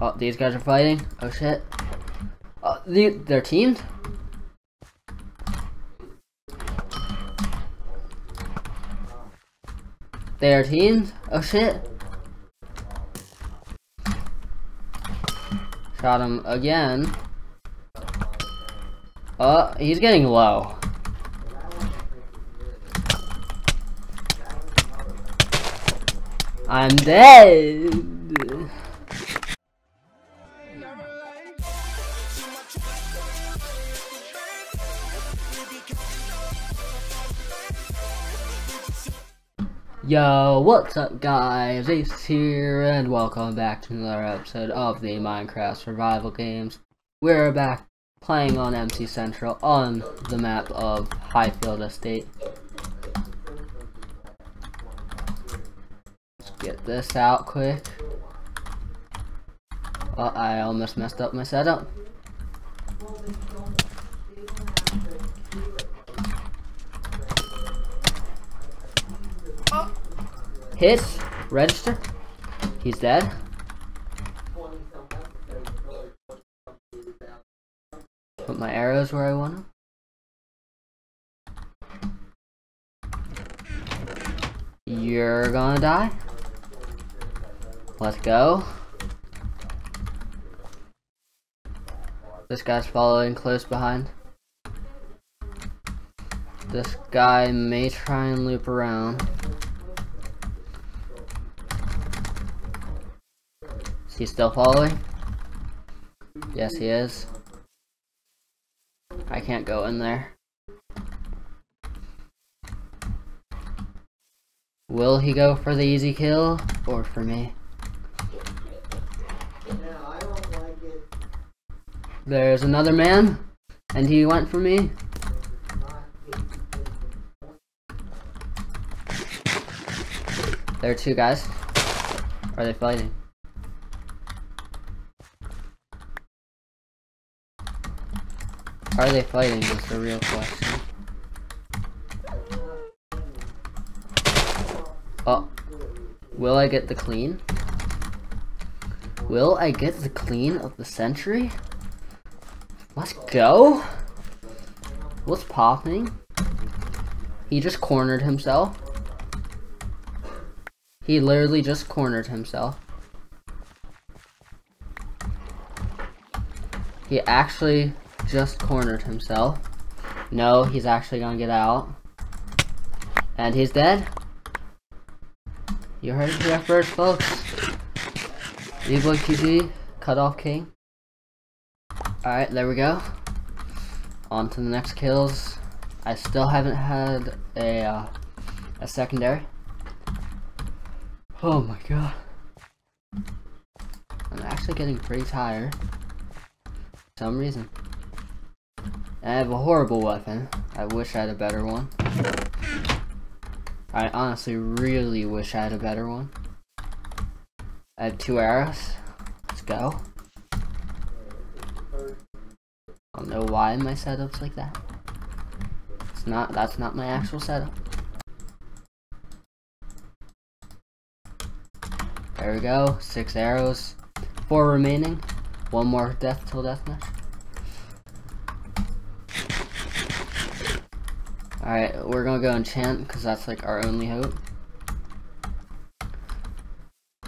Oh, these guys are fighting. Oh shit. Oh, they, they're teamed? They are teamed? Oh shit. Shot him again. Oh, he's getting low. I'm dead. Yo, what's up guys? Ace here, and welcome back to another episode of the Minecraft Survival Games. We're back playing on MC Central on the map of Highfield Estate. Let's get this out quick. Oh, I almost messed up my setup. Hit. Register. He's dead. Put my arrows where I want them. You're gonna die. Let's go. This guy's following close behind. This guy may try and loop around. Is he still following? Yes, he is. I can't go in there. Will he go for the easy kill or for me? There's another man, and he went for me. There are two guys. Are they fighting? Are they fighting is the real question. Oh. Will I get the clean? Will I get the clean of the century? Let's go. What's popping? He just cornered himself. He literally just cornered himself. He actually just cornered himself. No, he's actually gonna get out. And he's dead. You heard it here first, folks. Biboy QG, cut off king. Alright, there we go. On to the next kills. I still haven't had a, uh, a secondary. Oh my god. I'm actually getting pretty tired. For some reason. I have a horrible weapon. I wish I had a better one. I honestly really wish I had a better one. I have two arrows. Let's go. I don't know why my setup's like that. It's not, that's not my actual setup. There we go, six arrows. Four remaining. One more death till deathmatch. Alright, we're gonna go enchant because that's like our only hope.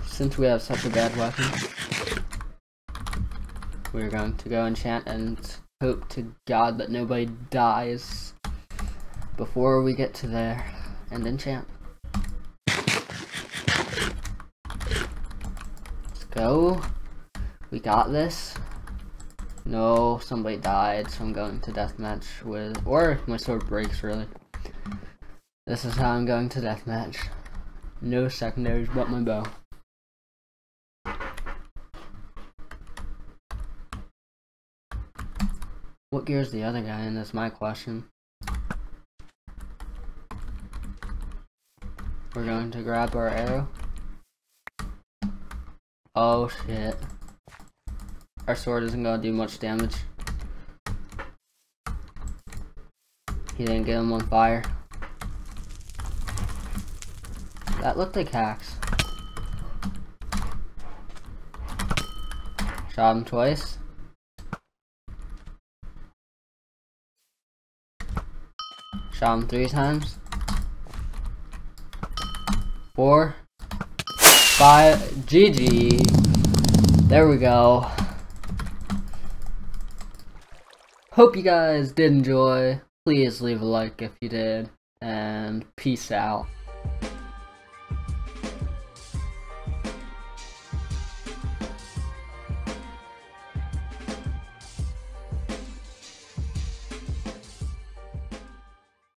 Since we have such a bad weapon, we're going to go enchant and hope to God that nobody dies before we get to there and enchant. Let's go. We got this. No, somebody died, so I'm going to deathmatch with, or my sword breaks really. This is how I'm going to deathmatch. No secondaries but my bow. What gear is the other guy in? That's my question. We're going to grab our arrow. Oh shit. Our sword isn't gonna do much damage. He didn't get him on fire. That looked like hacks. Shot him twice. Shot him three times. Four. Five. GG. There we go. Hope you guys did enjoy. Please leave a like if you did. And peace out.